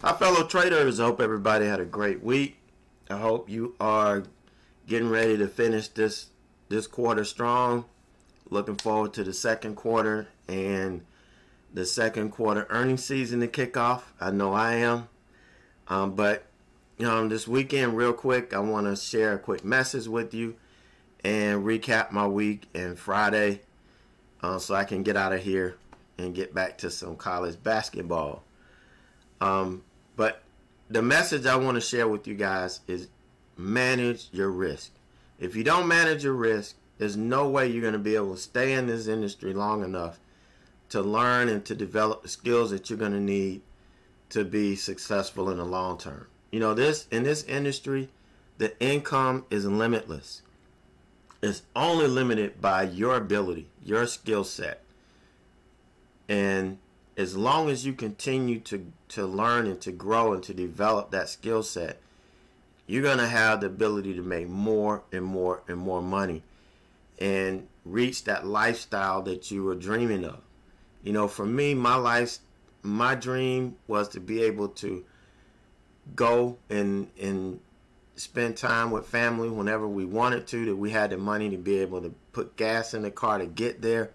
Hi, fellow traders. I hope everybody had a great week. I hope you are getting ready to finish this this quarter strong. Looking forward to the second quarter and the second quarter earnings season to kick off. I know I am. Um, but know, this weekend, real quick, I want to share a quick message with you and recap my week and Friday, uh, so I can get out of here and get back to some college basketball. Um, but the message I want to share with you guys is manage your risk. If you don't manage your risk, there's no way you're going to be able to stay in this industry long enough to learn and to develop the skills that you're going to need to be successful in the long term. You know, this in this industry, the income is limitless. It's only limited by your ability, your skill set. And as long as you continue to, to learn and to grow and to develop that skill set, you're going to have the ability to make more and more and more money and reach that lifestyle that you were dreaming of. You know, for me, my life, my dream was to be able to go and and spend time with family whenever we wanted to. That we had the money to be able to put gas in the car to get there,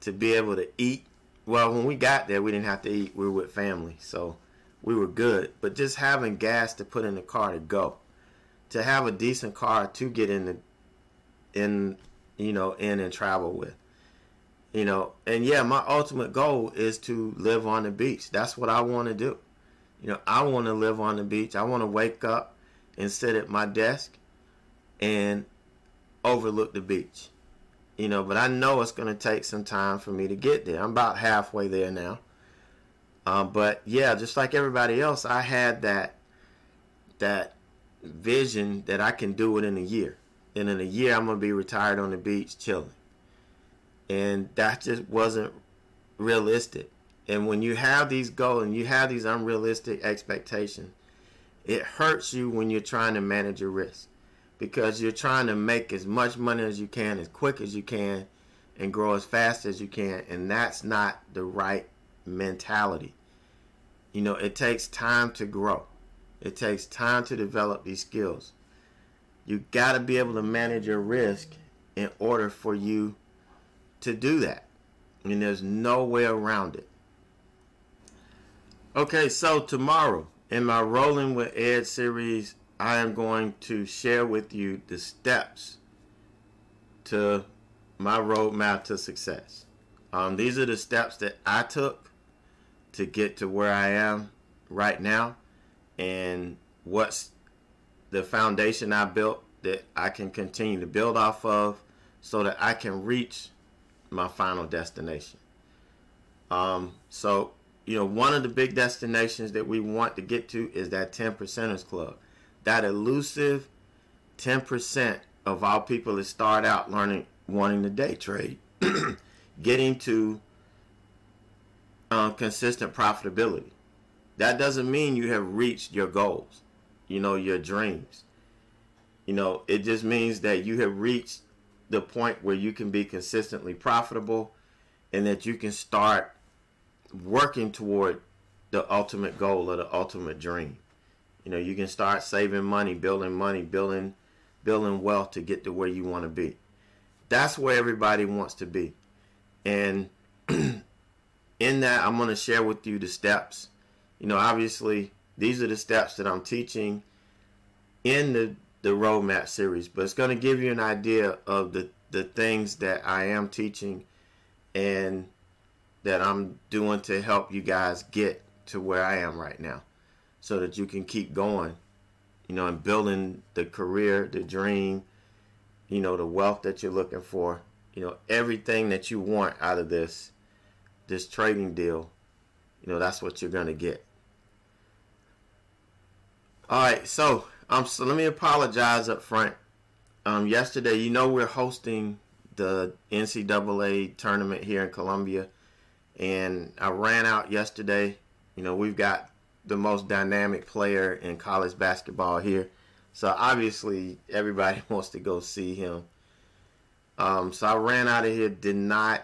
to be able to eat well, when we got there, we didn't have to eat. We were with family, so we were good. But just having gas to put in the car to go, to have a decent car to get in the, in, you know, in and travel with, you know, and yeah, my ultimate goal is to live on the beach. That's what I want to do. You know, I want to live on the beach. I want to wake up and sit at my desk and overlook the beach you know, but I know it's going to take some time for me to get there. I'm about halfway there now. Uh, but yeah, just like everybody else, I had that that vision that I can do it in a year. And in a year, I'm gonna be retired on the beach chilling. And that just wasn't realistic. And when you have these goals and you have these unrealistic expectations, it hurts you when you're trying to manage your risk because you're trying to make as much money as you can as quick as you can and grow as fast as you can and that's not the right mentality. You know it takes time to grow. It takes time to develop these skills. You got to be able to manage your risk in order for you to do that. And there's no way around it. Okay so tomorrow in my rolling with ed series I am going to share with you the steps to my roadmap to success. Um, these are the steps that I took to get to where I am right now, and what's the foundation I built that I can continue to build off of so that I can reach my final destination. Um, so, you know, one of the big destinations that we want to get to is that 10 percenters club that elusive 10% of all people that start out learning wanting to day trade getting to um, consistent profitability. That doesn't mean you have reached your goals you know your dreams. You know it just means that you have reached the point where you can be consistently profitable and that you can start working toward the ultimate goal or the ultimate dream you know, you can start saving money, building money, building building wealth to get to where you want to be. That's where everybody wants to be. And in that, I'm going to share with you the steps. You know, obviously, these are the steps that I'm teaching in the, the roadmap series, but it's going to give you an idea of the, the things that I am teaching and that I'm doing to help you guys get to where I am right now so that you can keep going, you know, and building the career, the dream, you know, the wealth that you're looking for, you know, everything that you want out of this this trading deal, you know, that's what you're gonna get. All right, so um, so let me apologize up front. Um, yesterday, you know, we're hosting the NCAA tournament here in Columbia, and I ran out yesterday. You know, we've got the most dynamic player in college basketball here. So obviously everybody wants to go see him. Um, so I ran out of here, did not,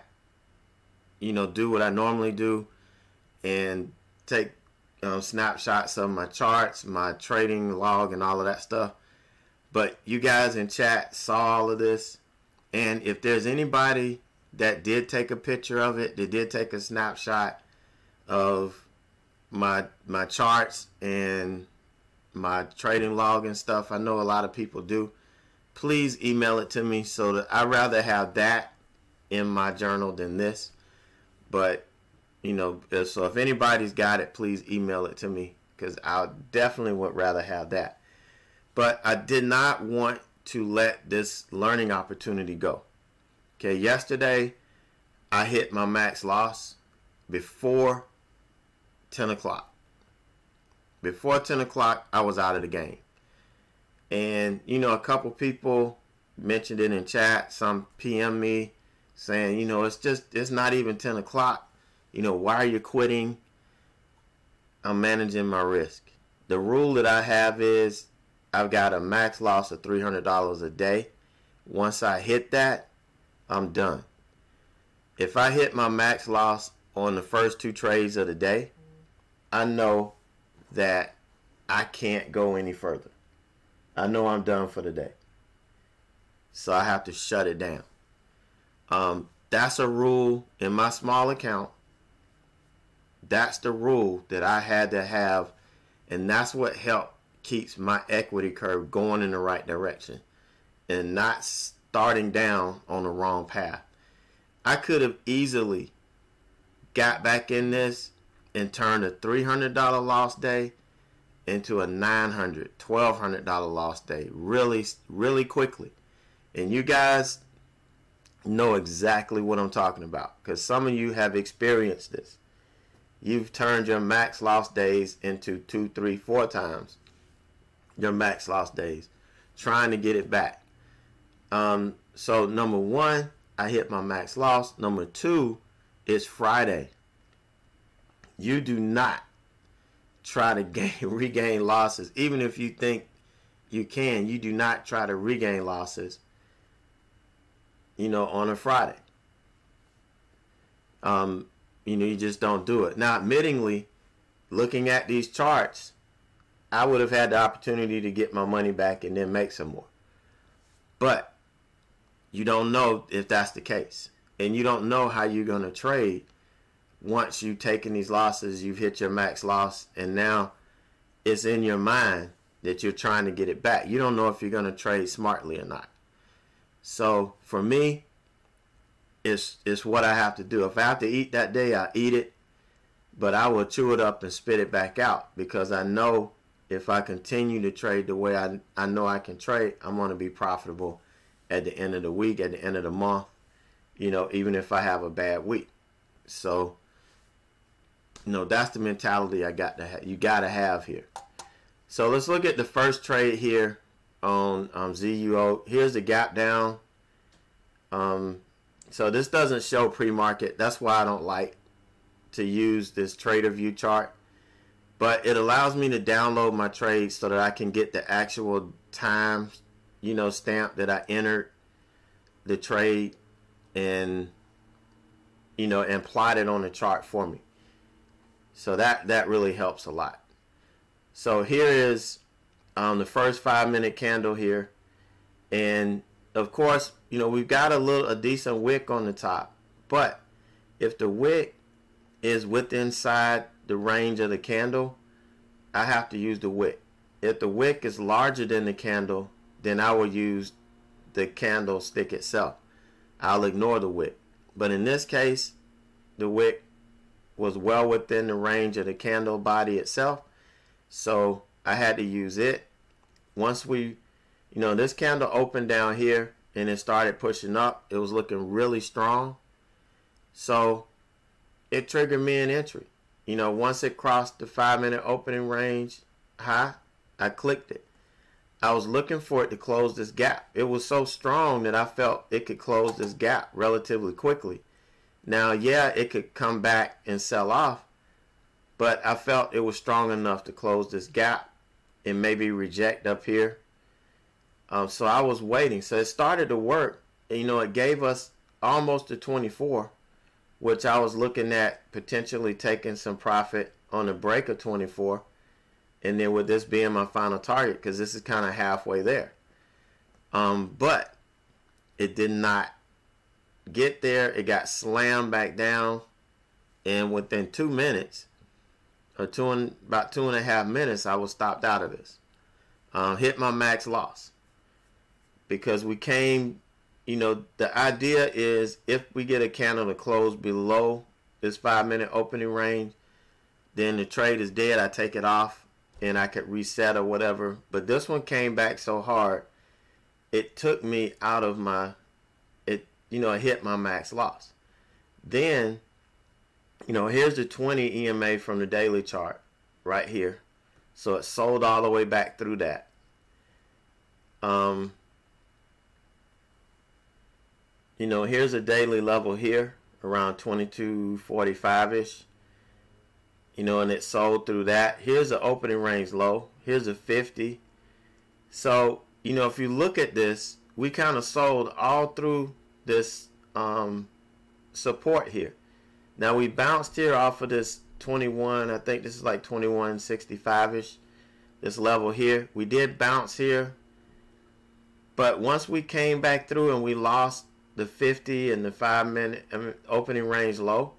you know, do what I normally do, and take um, snapshots of my charts, my trading log, and all of that stuff. But you guys in chat saw all of this. And if there's anybody that did take a picture of it, that did take a snapshot of my my charts and my trading log and stuff, I know a lot of people do. Please email it to me so that I rather have that in my journal than this. But you know, so if anybody's got it, please email it to me because I definitely would rather have that. But I did not want to let this learning opportunity go. Okay, yesterday I hit my max loss before 10 o'clock. Before 10 o'clock, I was out of the game. And, you know, a couple people mentioned it in chat. Some PM me saying, you know, it's just, it's not even 10 o'clock. You know, why are you quitting? I'm managing my risk. The rule that I have is I've got a max loss of $300 a day. Once I hit that, I'm done. If I hit my max loss on the first two trades of the day, I know that I can't go any further. I know I'm done for the day. So I have to shut it down. Um, that's a rule in my small account. That's the rule that I had to have, and that's what helped keeps my equity curve going in the right direction and not starting down on the wrong path. I could have easily got back in this and turned a $300 loss day into a $900, $1,200 loss day really, really quickly. And you guys know exactly what I'm talking about because some of you have experienced this. You've turned your max loss days into two, three, four times your max loss days, trying to get it back. Um, so number one, I hit my max loss. Number two, it's Friday. You do not try to gain regain losses, even if you think you can. You do not try to regain losses. You know, on a Friday. Um, you know, you just don't do it. Now, admittingly, looking at these charts, I would have had the opportunity to get my money back and then make some more. But you don't know if that's the case. And you don't know how you're going to trade once you've taken these losses, you've hit your max loss, and now it's in your mind that you're trying to get it back. You don't know if you're going to trade smartly or not. So for me, it's it's what I have to do. If I have to eat that day, I eat it, but I will chew it up and spit it back out because I know if I continue to trade the way I, I know I can trade, I'm going to be profitable at the end of the week, at the end of the month, you know, even if I have a bad week. So, know, that's the mentality I got to have. You got to have here. So let's look at the first trade here on um, ZUO. Here's the gap down. Um, so this doesn't show pre-market. That's why I don't like to use this trader view chart but it allows me to download my trades so that I can get the actual time, you know, stamp that I entered the trade and you know and plot it on the chart for me. So that that really helps a lot. So here is um, the first five minute candle here, and of course, you know we've got a little a decent wick on the top, but if the wick is within inside the range of the candle, I have to use the wick. If the wick is larger than the candle, then I will use the candlestick itself. I'll ignore the wick. But in this case, the wick was well within the range of the candle body itself. So I had to use it. Once we, you know, this candle opened down here and it started pushing up. It was looking really strong. So it triggered me an entry. You know, once it crossed the five minute opening range high, I clicked it. I was looking for it to close this gap. It was so strong that I felt it could close this gap relatively quickly. Now, yeah, it could come back and sell off, but I felt it was strong enough to close this gap and maybe reject up here. Um, so I was waiting. So it started to work. And, you know, it gave us almost a 24 which I was looking at potentially taking some profit on the break of 24. And then with this being my final target, because this is kind of halfway there. Um, but it did not get there. It got slammed back down. And within two minutes, or two and about two and a half minutes, I was stopped out of this. Um, hit my max loss because we came. You know, the idea is if we get a candle to close below this five minute opening range, then the trade is dead. I take it off and I could reset or whatever. But this one came back so hard, it took me out of my, you know, it hit my max loss. Then you know, here's the 20 EMA from the daily chart right here. So it sold all the way back through that. Um, you know, here's a daily level here around 2245-ish. You know, and it sold through that. Here's the opening range low. Here's a 50. So, you know, if you look at this, we kind of sold all through this um, support here. Now we bounced here off of this 21. I think this is like 2165-ish. This level here. We did bounce here. But once we came back through and we lost the 50 and the 5 minute opening range low,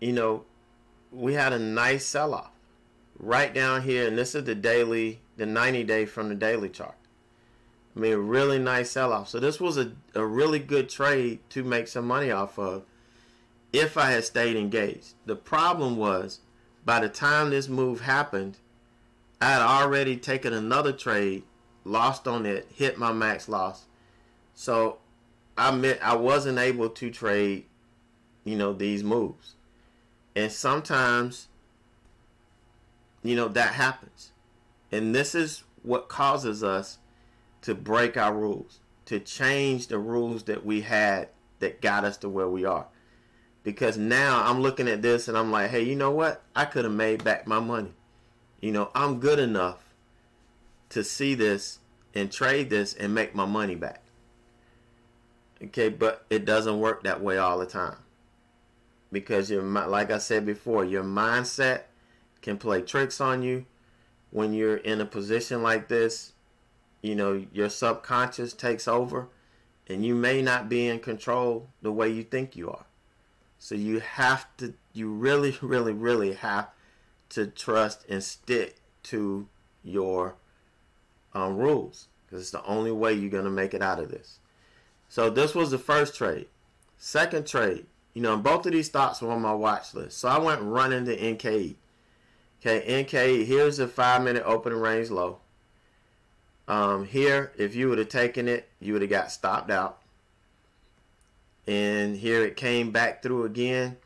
you know, we had a nice sell off right down here. And this is the daily, the 90 day from the daily chart. I mean, a really nice sell off. So this was a, a really good trade to make some money off of if I had stayed engaged. The problem was by the time this move happened, I had already taken another trade, lost on it, hit my max loss. So I meant I wasn't able to trade, you know, these moves. And sometimes, you know, that happens. And this is what causes us to break our rules, to change the rules that we had that got us to where we are because now I'm looking at this and I'm like, hey, you know what? I could have made back my money. You know, I'm good enough to see this and trade this and make my money back. Okay, but it doesn't work that way all the time. Because your like I said before, your mindset can play tricks on you when you're in a position like this. You know, your subconscious takes over and you may not be in control the way you think you are. So you have to, you really, really, really have to trust and stick to your um, rules because it's the only way you're going to make it out of this. So this was the first trade. Second trade, you know, both of these stocks were on my watch list. So I went running to NKE. Okay, NKE, here's the five minute opening range low. Um, here, if you would have taken it, you would have got stopped out. And here it came back through again.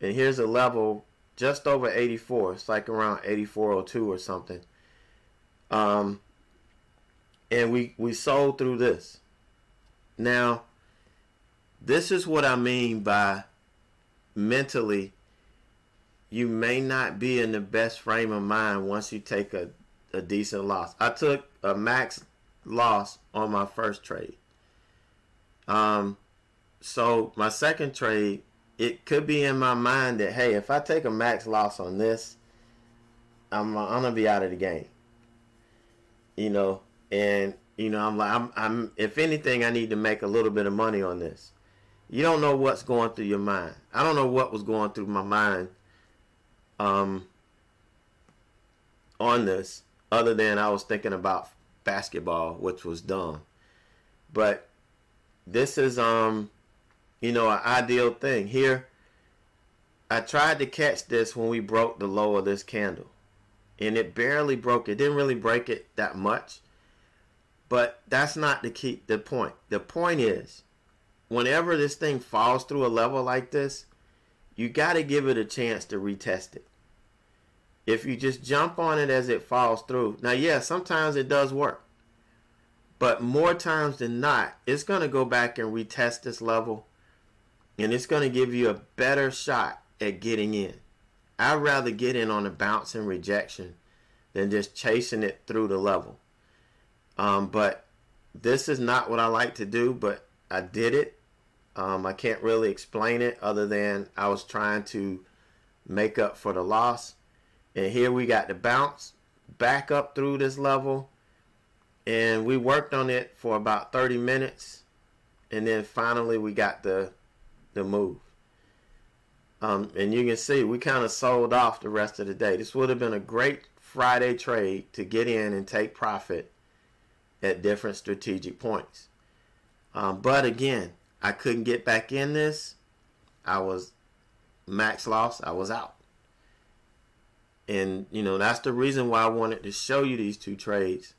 And here's a level just over 84 it's like around 8402 or something. Um and we we sold through this. Now this is what i mean by mentally you may not be in the best frame of mind once you take a, a decent loss i took a max loss on my first trade um so my second trade, it could be in my mind that hey, if I take a max loss on this, I'm I'm gonna be out of the game. You know, and you know I'm like I'm I'm if anything I need to make a little bit of money on this. You don't know what's going through your mind. I don't know what was going through my mind um on this other than I was thinking about basketball, which was dumb. But this is um you know, an ideal thing. Here, I tried to catch this when we broke the low of this candle. And it barely broke. It didn't really break it that much. But that's not the key the point. The point is, whenever this thing falls through a level like this, you got to give it a chance to retest it. If you just jump on it as it falls through. Now, yeah, sometimes it does work. But more times than not, it's going to go back and retest this level and it's going to give you a better shot at getting in. I'd rather get in on a bounce and rejection than just chasing it through the level. Um, but this is not what I like to do, but I did it. Um, I can't really explain it other than I was trying to make up for the loss. And here we got the bounce back up through this level. And we worked on it for about 30 minutes. And then finally we got the the move. Um, and you can see we kind of sold off the rest of the day. This would have been a great Friday trade to get in and take profit at different strategic points. Um, but again, I couldn't get back in this. I was max loss. I was out. And you know that's the reason why I wanted to show you these two trades,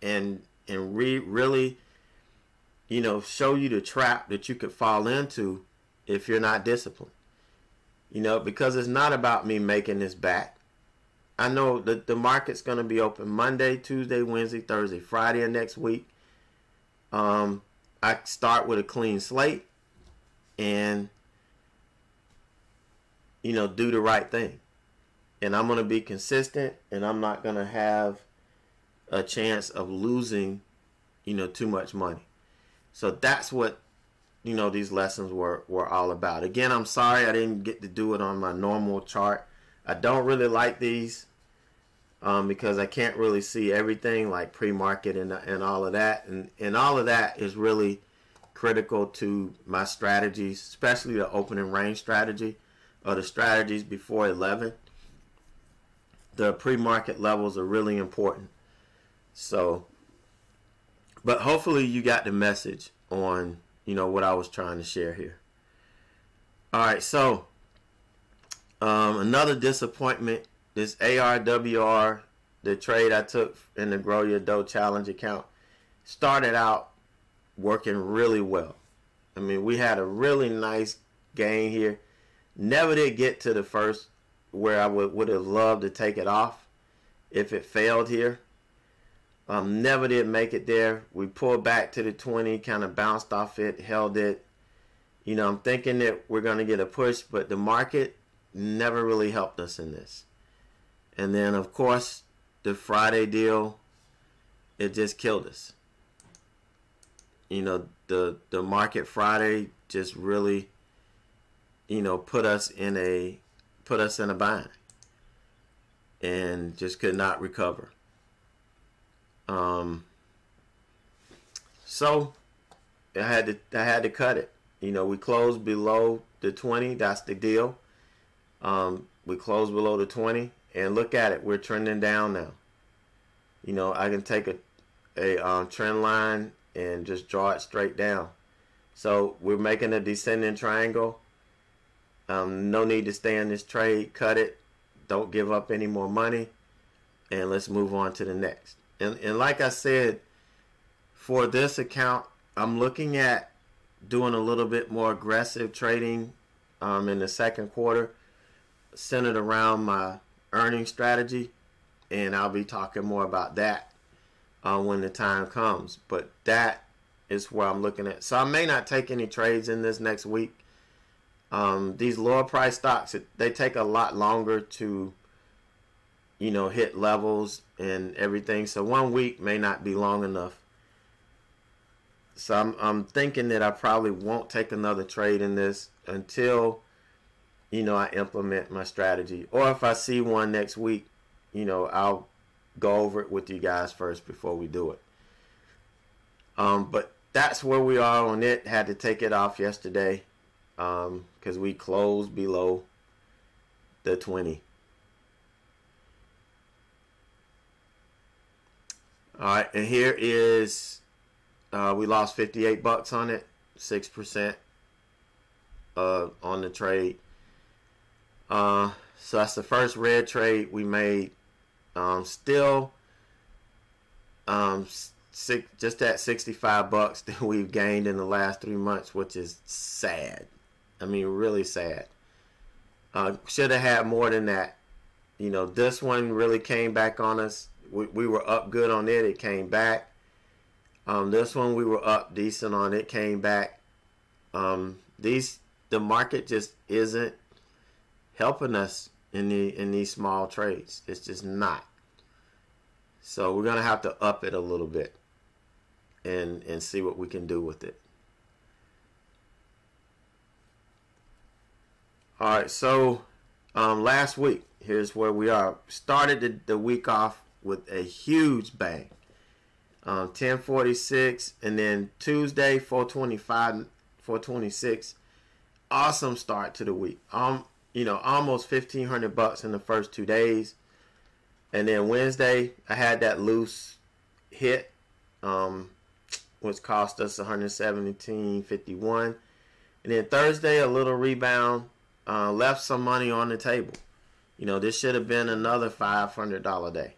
and and re- really, you know, show you the trap that you could fall into if you're not disciplined. You know, because it's not about me making this back. I know that the market's going to be open Monday, Tuesday, Wednesday, Thursday, Friday of next week. Um, I start with a clean slate and, you know, do the right thing. And I'm going to be consistent and I'm not going to have a chance of losing, you know, too much money. So that's what, you know, these lessons were, were all about. Again, I'm sorry I didn't get to do it on my normal chart. I don't really like these um, because I can't really see everything like pre-market and, and all of that. And, and all of that is really critical to my strategies, especially the opening range strategy or the strategies before 11. The pre-market levels are really important. So, but hopefully you got the message on, you know, what I was trying to share here. All right, so um, another disappointment this ARWR, the trade I took in the Grow Your Dough Challenge account, started out working really well. I mean, we had a really nice gain here. Never did get to the first where I would, would have loved to take it off if it failed here. Um, never did make it there. We pulled back to the 20, kind of bounced off it, held it. You know, I'm thinking that we're going to get a push, but the market never really helped us in this. And then, of course, the Friday deal, it just killed us. You know, the the market Friday just really, you know, put us in a put us in a bind, and just could not recover. Um. So, I had to I had to cut it. You know, we closed below the 20. That's the deal. Um, we closed below the 20 and look at it we're trending down now you know I can take a a um, trend line and just draw it straight down so we're making a descending triangle um, no need to stay in this trade cut it don't give up any more money and let's move on to the next and, and like I said for this account I'm looking at doing a little bit more aggressive trading um, in the second quarter centered around my earning strategy, and I'll be talking more about that uh, when the time comes. But that is where I'm looking at. So I may not take any trades in this next week. Um, these lower price stocks, they take a lot longer to, you know, hit levels and everything. So one week may not be long enough. So I'm, I'm thinking that I probably won't take another trade in this until you know, I implement my strategy. Or if I see one next week, you know, I'll go over it with you guys first before we do it. Um, but that's where we are on it. Had to take it off yesterday because we closed below the 20. All right, and here is uh, we lost 58 bucks on it, 6% uh, on the trade. Uh, so that's the first red trade we made. Um, still, um, six, just at 65 bucks that we've gained in the last three months, which is sad. I mean, really sad. Uh, should have had more than that. You know, this one really came back on us. We, we were up good on it. It came back. Um, this one we were up decent on. It came back. Um, these the market just isn't helping us in the in these small trades. It's just not. So we're gonna have to up it a little bit and and see what we can do with it. All right, so um, last week, here's where we are. Started the, the week off with a huge bang. Um, 1046 and then Tuesday 425 426 awesome start to the week. Um you know almost 1500 bucks in the first two days. And then Wednesday I had that loose hit um which cost us 117.51 and then Thursday a little rebound uh, left some money on the table you know this should have been another $500 day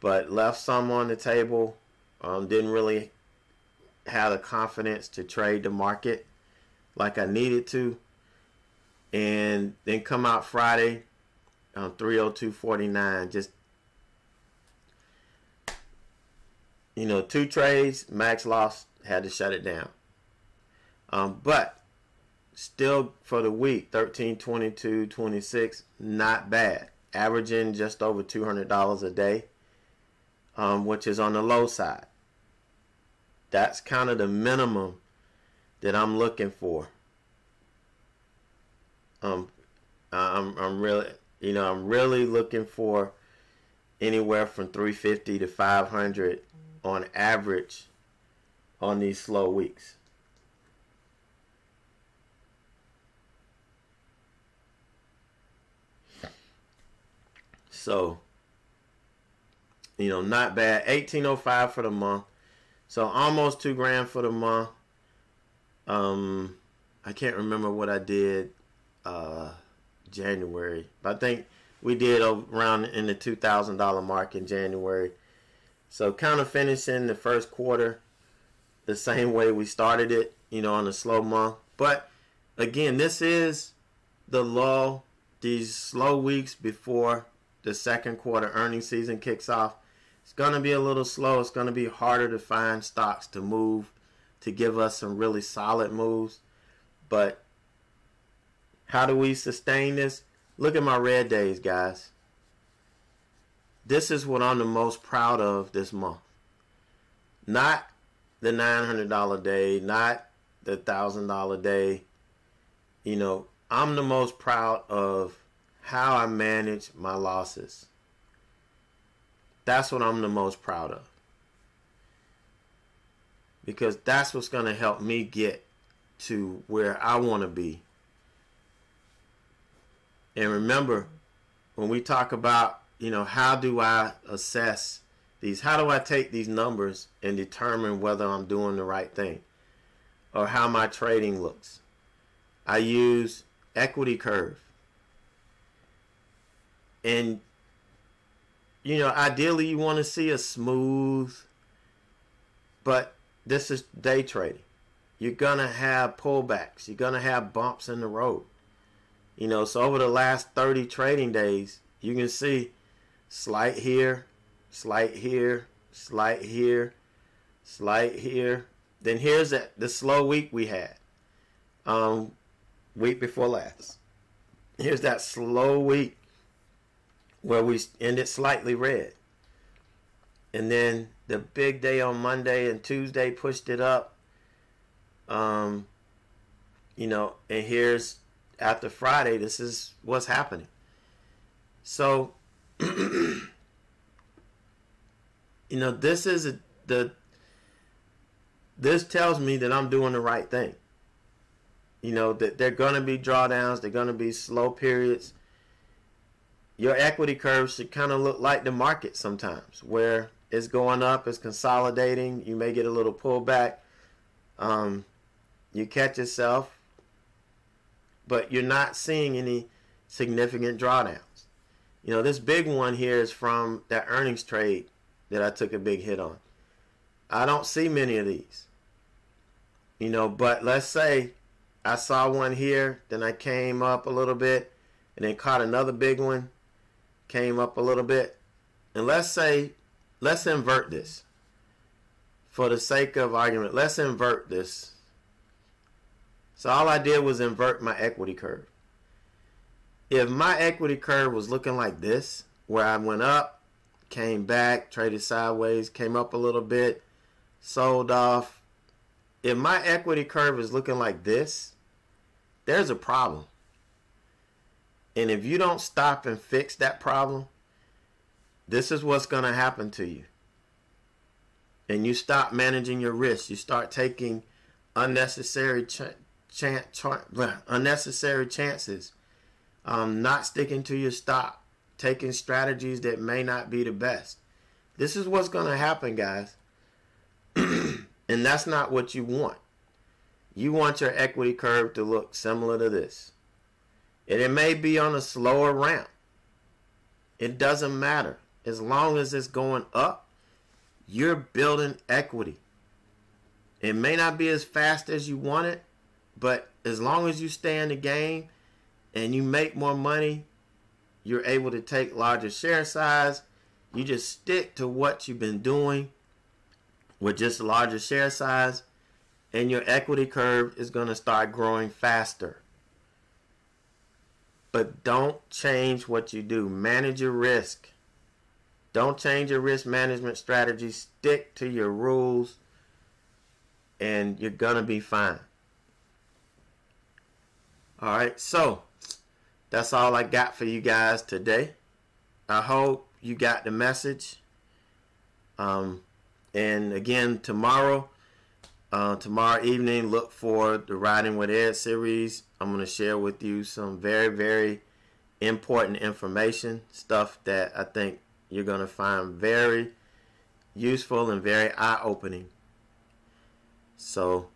but left some on the table. Um, didn't really have the confidence to trade the market like I needed to. And then come out Friday, um, 302.49. Just, you know, two trades, max loss, had to shut it down. Um, but still for the week, 13, 22, 26, not bad. Averaging just over $200 a day um, which is on the low side. That's kind of the minimum that I'm looking for. Um, I'm I'm really you know I'm really looking for anywhere from 350 to 500 on average on these slow weeks. So you know, not bad. 1805 for the month. So almost two grand for the month. Um, I can't remember what I did uh, January. But I think we did around in the two thousand dollar mark in January. So kind of finishing the first quarter the same way we started it, you know, on a slow month. But again, this is the lull, these slow weeks before the second quarter earning season kicks off. It's going to be a little slow. It's going to be harder to find stocks to move to give us some really solid moves. But how do we sustain this? Look at my red days, guys. This is what I'm the most proud of this month. Not the $900 day, not the $1,000 day. You know, I'm the most proud of how I manage my losses. That's what I'm the most proud of. Because that's what's going to help me get to where I want to be. And remember, when we talk about, you know, how do I assess these, how do I take these numbers and determine whether I'm doing the right thing or how my trading looks? I use equity curve. And you know, ideally you want to see a smooth, but this is day trading. You're going to have pullbacks. You're going to have bumps in the road. You know, so over the last 30 trading days, you can see slight here, slight here, slight here, slight here. Then here's that the slow week we had. Um week before last. Here's that slow week where we ended slightly red. And then the big day on Monday and Tuesday pushed it up. Um, you know, and here's after Friday, this is what's happening. So, you know, this is a, the this tells me that I'm doing the right thing. You know, that they're going to be drawdowns, they're going to be slow periods your equity curve should kind of look like the market sometimes, where it's going up, it's consolidating. You may get a little pullback. Um, you catch yourself, but you're not seeing any significant drawdowns. You know, this big one here is from that earnings trade that I took a big hit on. I don't see many of these. You know, but let's say I saw one here, then I came up a little bit, and then caught another big one came up a little bit. And let's say, let's invert this. For the sake of argument, let's invert this. So all I did was invert my equity curve. If my equity curve was looking like this, where I went up, came back, traded sideways, came up a little bit, sold off. If my equity curve is looking like this, there's a problem. And if you don't stop and fix that problem, this is what's going to happen to you. And you stop managing your risk. You start taking unnecessary ch- ch- unnecessary chances. Um, not sticking to your stop. Taking strategies that may not be the best. This is what's going to happen, guys. and that's not what you want. You want your equity curve to look similar to this. And it may be on a slower ramp. It doesn't matter. As long as it's going up, you're building equity. It may not be as fast as you want it, but as long as you stay in the game and you make more money, you're able to take larger share size. You just stick to what you've been doing with just a larger share size, and your equity curve is going to start growing faster. But don't change what you do. Manage your risk. Don't change your risk management strategy. Stick to your rules and you're going to be fine. All right, so that's all I got for you guys today. I hope you got the message. Um, and again, tomorrow, uh, tomorrow evening, look for the Riding with Ed series. I'm going to share with you some very, very important information, stuff that I think you're going to find very useful and very eye opening. So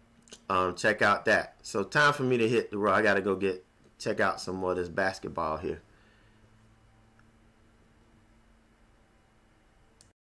um, check out that. So time for me to hit the road. I got to go get check out some more of this basketball here.